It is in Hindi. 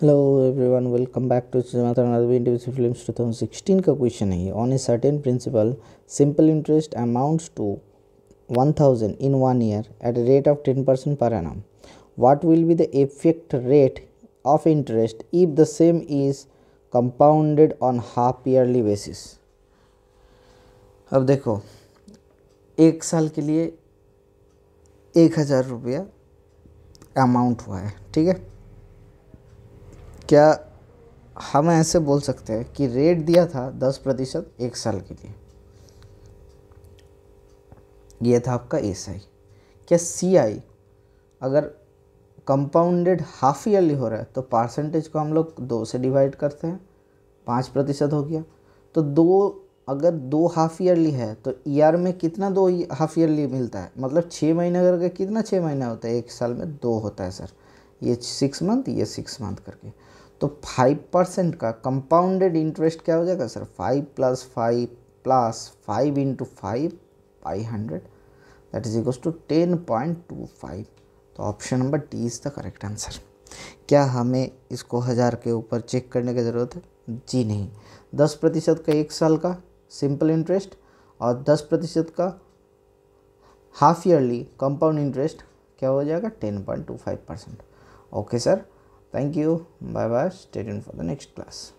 Hello everyone welcome back to individual films 2016 का क्वेश्चन है। On a certain principal simple interest amounts to 1000 in one year at a rate of 10% per annum. What will be the effect rate of interest if the same is compounded on half yearly basis? अब देखो, एक साल के लिए एक हज़ार रुपया अमाउंट हुआ है, ठीक है? क्या हम ऐसे बोल सकते हैं कि रेट दिया था दस प्रतिशत एक साल के लिए? ये था आपका एस आई क्या सी आई अगर कंपाउंडेड हाफ़ ईयरली हो रहा है तो परसेंटेज को हम लोग दो से डिवाइड करते हैं, पाँच प्रतिशत हो गया। तो दो, अगर दो हाफ़ ईयरली है तो ईयर में कितना दो हाफ़ ईयरली मिलता है? मतलब छः महीने करके कितना छः महीना होता है? एक साल में दो होता है, सर। ये सिक्स मंथ ये सिक्स मंथ करके। तो फाइव परसेंट का कंपाउंडेड इंटरेस्ट क्या हो जाएगा sir five plus five plus five into five by hundred that is equals to ten point two five तो option number D is the correct answer क्या हमें इसको हज़ार के ऊपर चेक करने की ज़रूरत है? जी नहीं। दस प्रतिशत का एक साल का सिंपल इंटरेस्ट और दस प्रतिशत का हाफ़ ईयरली कंपाउंड इंटरेस्ट क्या हो जाएगा? Ten point two five percent okay sir. Thank you. Bye bye stay tuned for the next class.